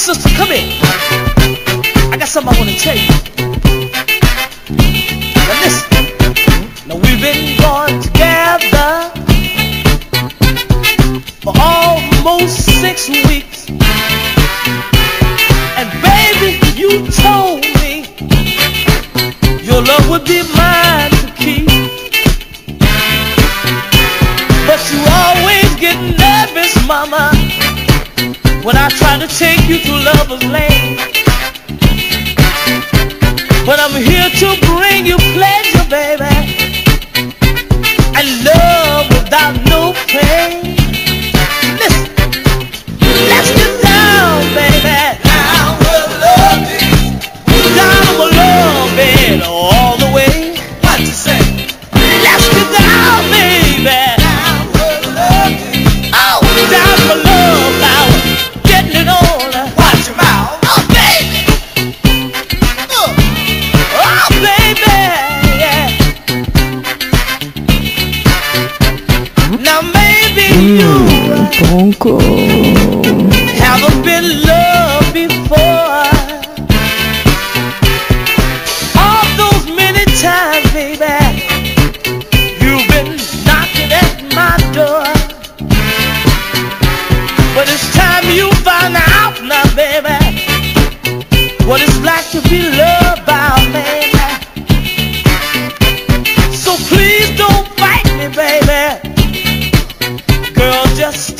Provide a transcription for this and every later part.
sister, come here. I got something I want to tell you. Now listen. Now we've been going together for almost six weeks. And baby, you told me your love would be mine when I try to take you to lover's lane. Bronco. Have I been loved before. All those many times, baby, you've been knocking at my door. But it's time you find out now, baby, what it's like to be loved by a man. So please don't fight me, baby. Girl, just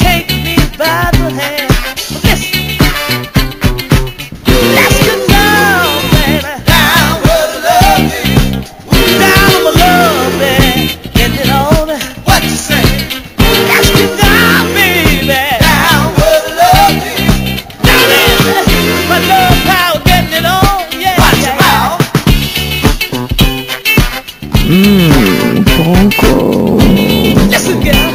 Listen, girl.